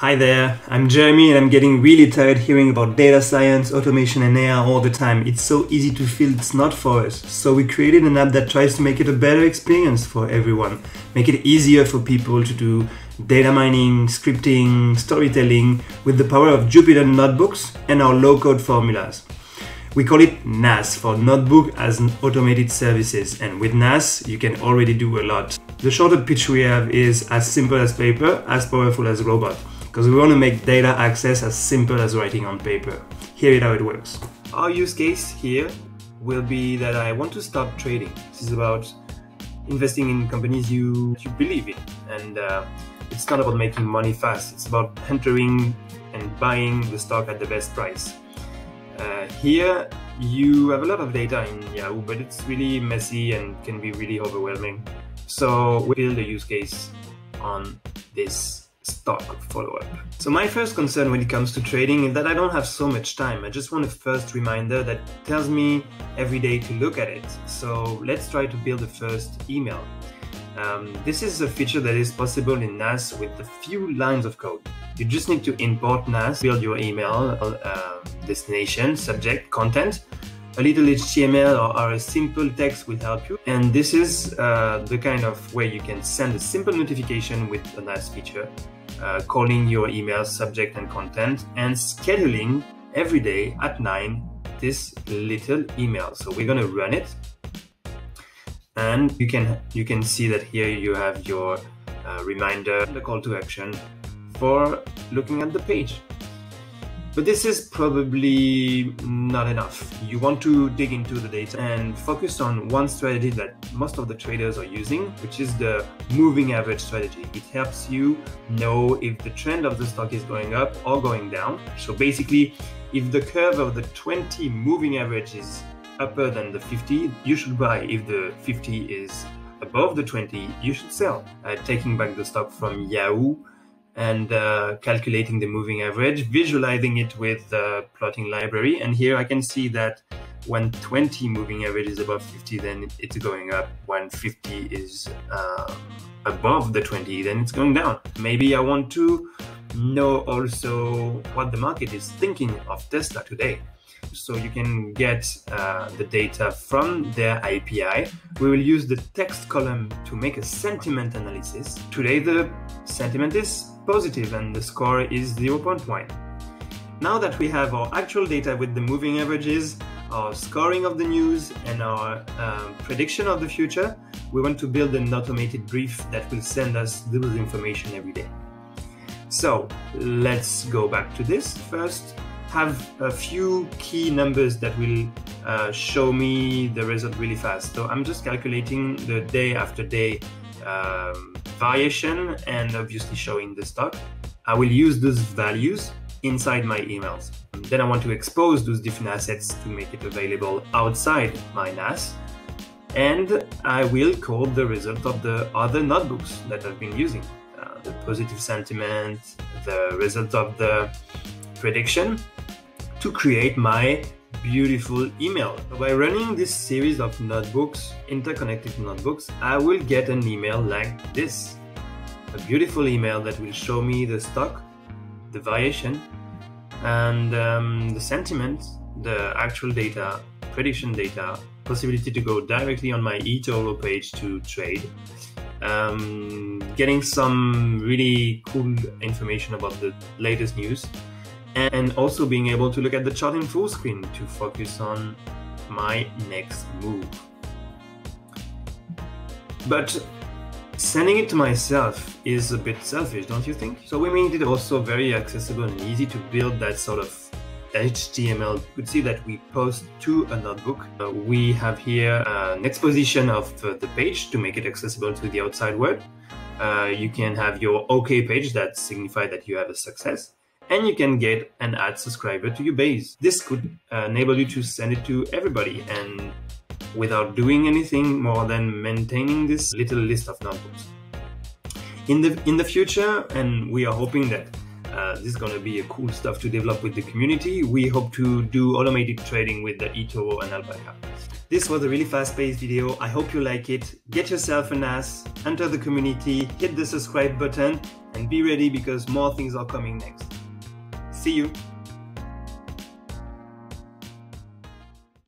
Hi there, I'm Jeremy and I'm getting really tired hearing about data science, automation and AI all the time. It's so easy to feel it's not for us. So we created an app that tries to make it a better experience for everyone. Make it easier for people to do data mining, scripting, storytelling with the power of Jupyter notebooks and our low-code formulas. We call it Naas for Notebook as an Automated Services and with Naas you can already do a lot. The shorter pitch we have is as simple as paper, as powerful as a robot because we want to make data access as simple as writing on paper. Here is how it works. Our use case here will be that I want to start trading. This is about investing in companies you, you believe in. And uh, it's not about making money fast, it's about entering and buying the stock at the best price. Uh, here, you have a lot of data in Yahoo, but it's really messy and can be really overwhelming. So we build a use case on this stock follow-up. So my first concern when it comes to trading is that I don't have so much time. I just want a first reminder that tells me every day to look at it. So let's try to build the first email. Um, this is a feature that is possible in Naas with a few lines of code. You just need to import Naas, build your email, uh, destination, subject, content, a little HTML or, or, a simple text will help you. And this is uh, the kind of way you can send a simple notification with a Naas feature uh, calling your email subject and content and scheduling every day at 9 this little email. So we're going to run it and you can you can see that here you have your uh, reminder, the call to action for looking at the page. But this is probably not enough. You want to dig into the data and focus on one strategy that most of the traders are using, which is the moving average strategy. It helps you know if the trend of the stock is going up or going down. So basically, if the curve of the 20 moving average is upper than the 50, you should buy. If the 50 is above the 20, you should sell. Uh, taking back the stock from Yahoo and uh, calculating the moving average, visualizing it with the plotting library. And here I can see that when 20 moving average is above 50, then it's going up. When 50 is uh, above the 20, then it's going down. Maybe I want to know also what the market is thinking of Tesla today. So you can get uh, the data from their API. We will use the text column to make a sentiment analysis. Today the sentiment is positive and the score is 0.1. Now that we have our actual data with the moving averages, our scoring of the news and our um, prediction of the future, we want to build an automated brief that will send us those information every day. So let's go back to this. First, have a few key numbers that will uh, show me the result really fast. So I'm just calculating the day after day um, variation and obviously showing the stock. I will use those values inside my emails. Then I want to expose those different assets to make it available outside my Naas. And I will code the result of the other notebooks that I've been using. Uh, the positive sentiment, the result of the prediction, to create my beautiful email. By running this series of notebooks, interconnected notebooks, I will get an email like this. A beautiful email that will show me the stock, the variation, and um, the sentiment, the actual data, prediction data, possibility to go directly on my eToro page to trade, um, getting some really cool information about the latest news, and also being able to look at the chart in full screen to focus on my next move. But sending it to myself is a bit selfish, don't you think? So we made it also very accessible and easy to build that sort of HTML. You could see that we post to a notebook. Uh, we have here uh, an exposition of uh, the page to make it accessible to the outside world. Uh, you can have your OK page that signify that you have a success and you can get an ad subscriber to your base. This could uh, enable you to send it to everybody and without doing anything more than maintaining this little list of notebooks. In the in the future, and we are hoping that Uh, this is going to be a cool stuff to develop with the community. We hope to do automated trading with the eToro and Alpaca. This was a really fast-paced video. I hope you like it. Get yourself a Naas, enter the community, hit the subscribe button, and be ready because more things are coming next. See you!